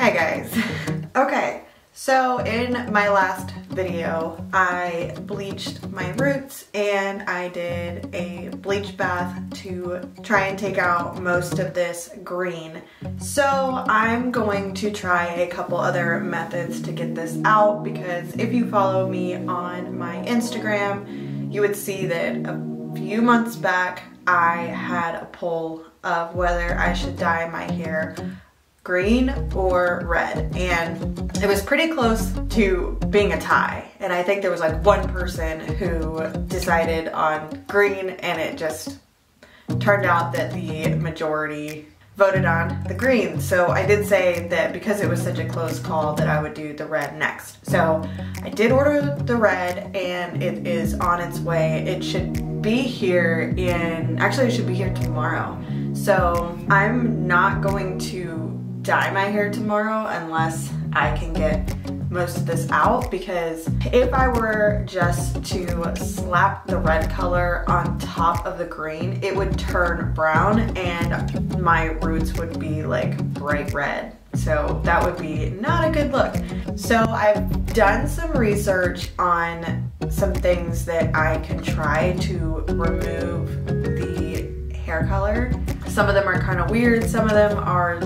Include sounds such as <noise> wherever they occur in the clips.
Hi guys. <laughs> okay, so in my last video, I bleached my roots and I did a bleach bath to try and take out most of this green. So I'm going to try a couple other methods to get this out because if you follow me on my Instagram, you would see that a few months back I had a poll of whether I should dye my hair green or red and it was pretty close to being a tie and I think there was like one person who decided on green and it just turned out that the majority voted on the green. So I did say that because it was such a close call that I would do the red next. So I did order the red and it is on its way. It should be here in, actually it should be here tomorrow. So I'm not going to dye my hair tomorrow unless I can get most of this out because if I were just to slap the red color on top of the green, it would turn brown and my roots would be like bright red. So that would be not a good look. So I've done some research on some things that I can try to remove the hair color. Some of them are kind of weird, some of them are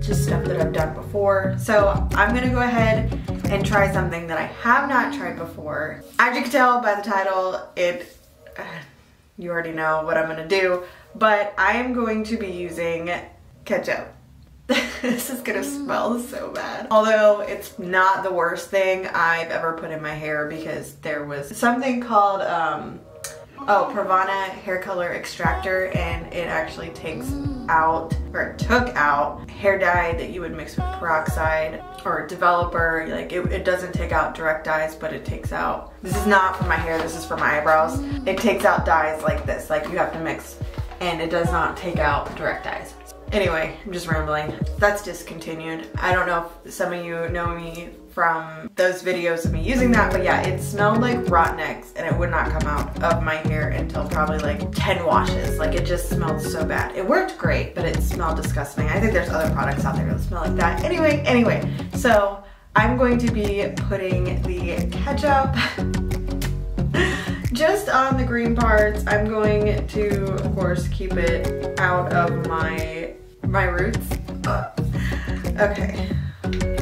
just stuff that I've done before. So I'm gonna go ahead and try something that I have not tried before. As you can tell by the title, it, uh, you already know what I'm gonna do, but I am going to be using ketchup. <laughs> this is gonna smell so bad. Although it's not the worst thing I've ever put in my hair because there was something called um, oh, Pravana hair color extractor and it actually takes out, or took out hair dye that you would mix with peroxide or developer. Like it, it doesn't take out direct dyes, but it takes out, this is not for my hair, this is for my eyebrows. It takes out dyes like this, like you have to mix and it does not take out direct dyes. Anyway, I'm just rambling. That's discontinued. I don't know if some of you know me from those videos of me using that, but yeah, it smelled like rotten eggs and it would not come out of my hair until probably like 10 washes. Like it just smelled so bad. It worked great, but it smelled disgusting. I think there's other products out there that smell like that. Anyway, anyway, so I'm going to be putting the ketchup <laughs> just on the green parts. I'm going to, of course, keep it out of my my roots. Uh, okay,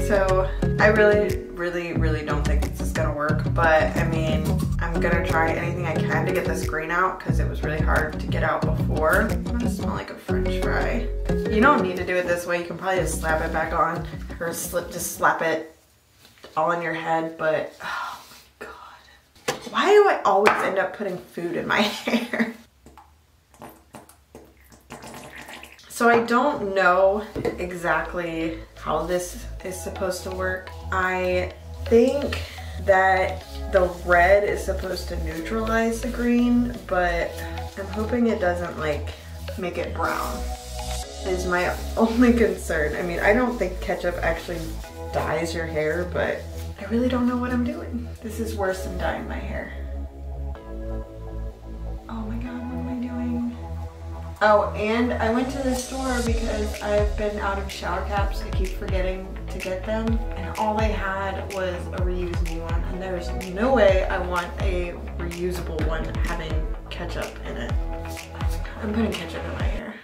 so I really, really, really don't think this is gonna work, but I mean, I'm gonna try anything I can to get this green out because it was really hard to get out before. I'm gonna smell like a french fry. You don't need to do it this way. You can probably just slap it back on or slip, just slap it all on your head, but oh my God. Why do I always end up putting food in my <laughs> hair? So I don't know exactly how this is supposed to work. I think that the red is supposed to neutralize the green, but I'm hoping it doesn't like make it brown is my <laughs> only concern. I mean, I don't think ketchup actually dyes your hair, but I really don't know what I'm doing. This is worse than dyeing my hair. Oh, and I went to the store because I've been out of shower caps. I keep forgetting to get them. And all they had was a reusable one. And there's no way I want a reusable one having ketchup in it. I'm putting ketchup in my hair.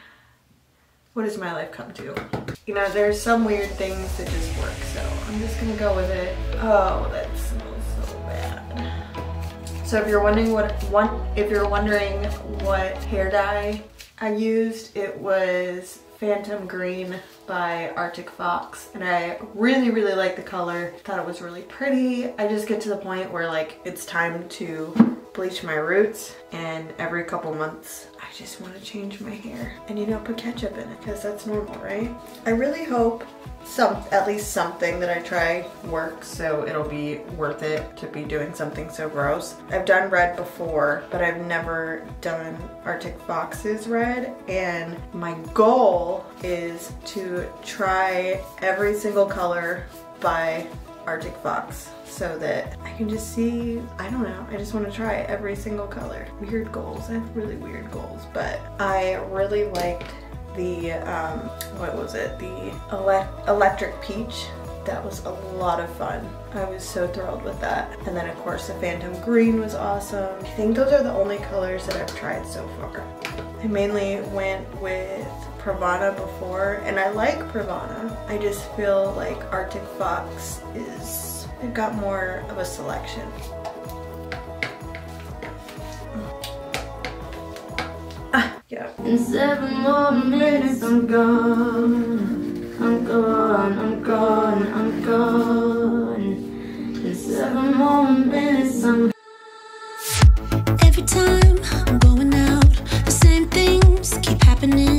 What does my life come to? You know, there's some weird things that just work, so I'm just gonna go with it. Oh, that smells so bad. So if you're wondering what one if you're wondering what hair dye I used, it was Phantom Green by Arctic Fox and I really really like the color. Thought it was really pretty. I just get to the point where like it's time to bleach my roots and every couple months I just want to change my hair and you know put ketchup in it because that's normal right I really hope some at least something that I try works so it'll be worth it to be doing something so gross. I've done red before but I've never done Arctic Fox's red and my goal is to try every single color by Arctic Fox so that I can just see, I don't know, I just want to try every single color. Weird goals, I have really weird goals, but I really liked the, um, what was it? The ele electric peach. That was a lot of fun. I was so thrilled with that. And then of course the Phantom Green was awesome. I think those are the only colors that I've tried so far. I mainly went with Pravana before and I like Pravana. I just feel like Arctic Fox is, they've got more of a selection. Ah. In seven more minutes I'm gone. I'm gone, I'm gone, I'm gone. In seven more minutes I'm Every time I'm going out, the same things keep happening.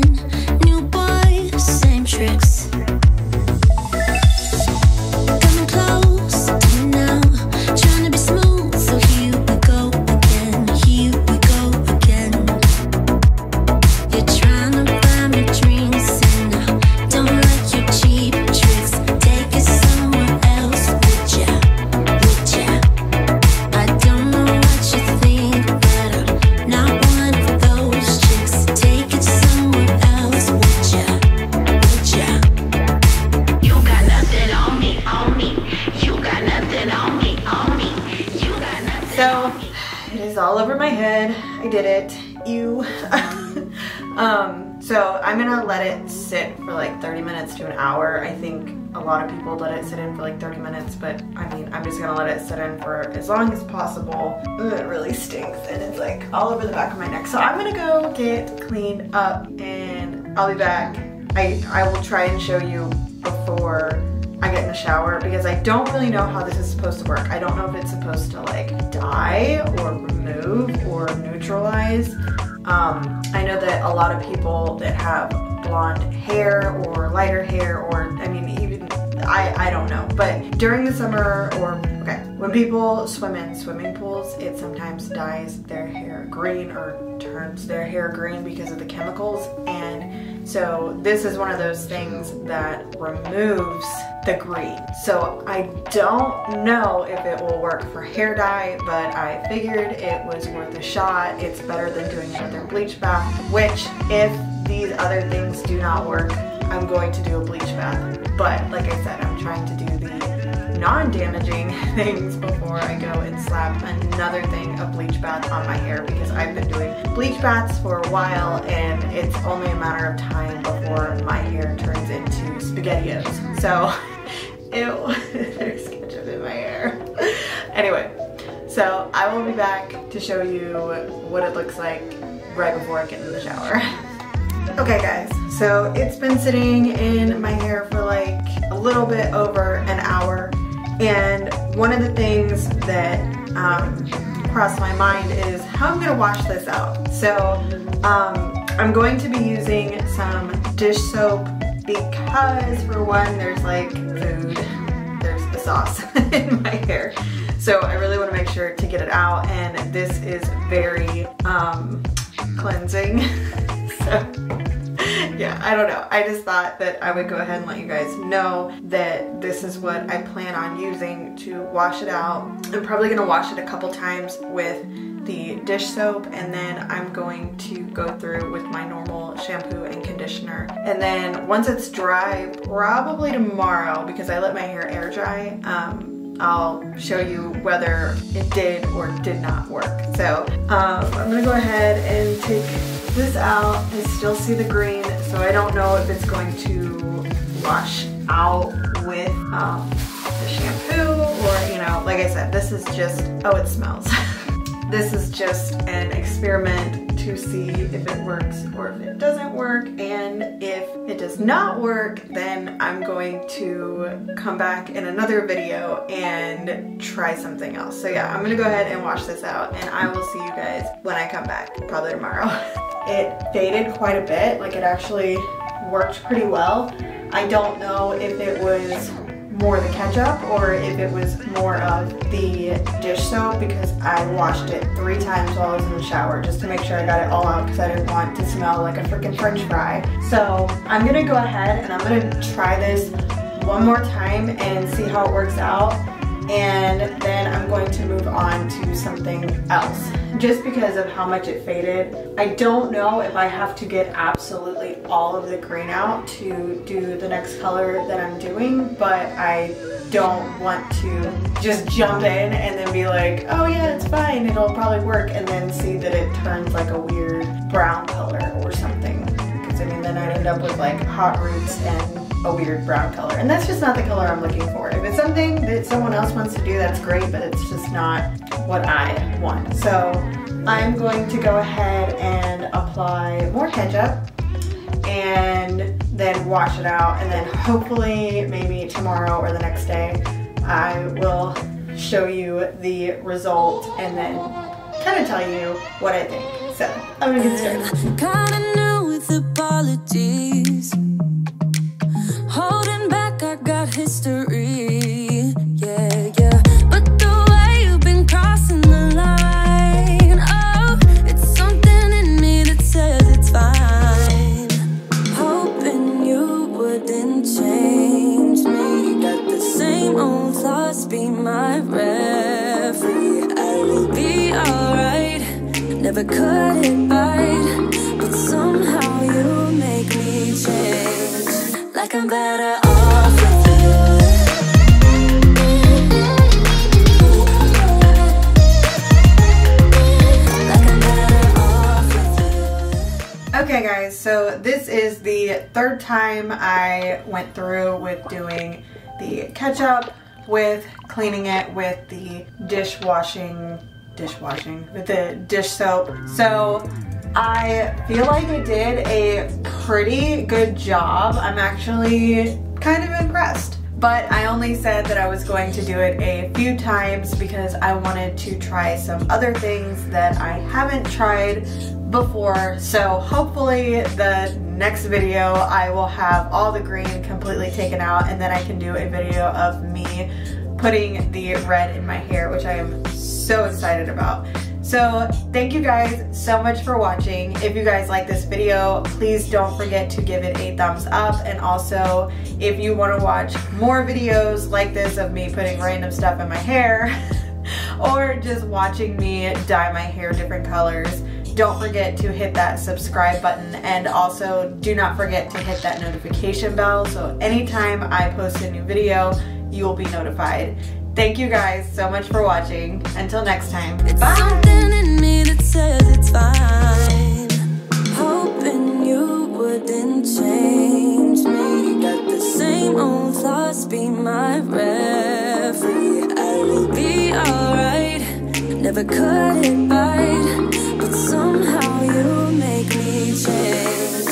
Did it. You. <laughs> um, so I'm gonna let it sit for like 30 minutes to an hour. I think a lot of people let it sit in for like 30 minutes, but I mean, I'm just gonna let it sit in for as long as possible. Ugh, it really stinks and it's like all over the back of my neck. So I'm gonna go get cleaned up and I'll be back. I, I will try and show you before I get in the shower because I don't really know how this is supposed to work. I don't know if it's supposed to like die or remove or neutralize. Um, I know that a lot of people that have blonde hair or lighter hair or I mean even I, I don't know but during the summer or okay when people swim in swimming pools it sometimes dyes their hair green or turns their hair green because of the chemicals and so this is one of those things that removes the green. So I don't know if it will work for hair dye, but I figured it was worth a shot. It's better than doing another bleach bath, which if these other things do not work, I'm going to do a bleach bath. But like I said, I'm trying to do the non-damaging <laughs> things before I go and slap another thing of bleach bath on my hair because I've been doing bleach baths for a while and it's only a matter of time before my hair turns into spaghettios. So, <laughs> ew, <laughs> there's ketchup in my hair. Anyway, so I will be back to show you what it looks like right before I get in the shower. <laughs> Okay guys, so it's been sitting in my hair for like a little bit over an hour and one of the things that um, crossed my mind is how I'm gonna wash this out. So um, I'm going to be using some dish soap because for one there's like food, there's the sauce <laughs> in my hair. So I really wanna make sure to get it out and this is very um, cleansing. <laughs> so yeah, I don't know. I just thought that I would go ahead and let you guys know that this is what I plan on using to wash it out. I'm probably gonna wash it a couple times with the dish soap and then I'm going to go through with my normal shampoo and conditioner. And then once it's dry, probably tomorrow because I let my hair air dry, um, I'll show you whether it did or did not work. So um, I'm gonna go ahead and take this out. I still see the green, so I don't know if it's going to wash out with um, the shampoo or, you know, like I said, this is just, oh, it smells. <laughs> this is just an experiment to see if it works or if it doesn't work. And if it does not work, then I'm going to come back in another video and try something else. So yeah, I'm gonna go ahead and wash this out and I will see you guys when I come back, probably tomorrow. <laughs> It faded quite a bit, like it actually worked pretty well. I don't know if it was more the ketchup or if it was more of the dish soap because I washed it three times while I was in the shower just to make sure I got it all out because I didn't want to smell like a freaking french fry. So I'm gonna go ahead and I'm gonna try this one more time and see how it works out. And then I'm going to move on to something else just because of how much it faded. I don't know if I have to get absolutely all of the green out to do the next color that I'm doing, but I don't want to just jump in and then be like, oh yeah, it's fine, it'll probably work, and then see that it turns like a weird brown color or something. Because I mean, then I'd end up with like hot roots and a weird brown color. And that's just not the color I'm looking for. If it's something that someone else wants to do, that's great, but it's just not what I want. So I'm going to go ahead and apply more ketchup and then wash it out and then hopefully maybe tomorrow or the next day I will show you the result and then kind of tell you what I think. So I'm gonna get started. Guys, so this is the third time I went through with doing the ketchup, with cleaning it with the dishwashing, dishwashing, with the dish soap. So I feel like I did a pretty good job. I'm actually kind of impressed. But I only said that I was going to do it a few times because I wanted to try some other things that I haven't tried before. So hopefully the next video I will have all the green completely taken out and then I can do a video of me putting the red in my hair, which I am so excited about. So thank you guys so much for watching. If you guys like this video, please don't forget to give it a thumbs up. And also, if you want to watch more videos like this of me putting random stuff in my hair, <laughs> or just watching me dye my hair different colors, don't forget to hit that subscribe button and also do not forget to hit that notification bell so anytime I post a new video, you will be notified. Thank you guys so much for watching. Until next time, bye! something in me that says it's fine. Hoping you wouldn't change me. Got the same old thoughts, be my referee. I will be alright. Never right, but somehow you make me change.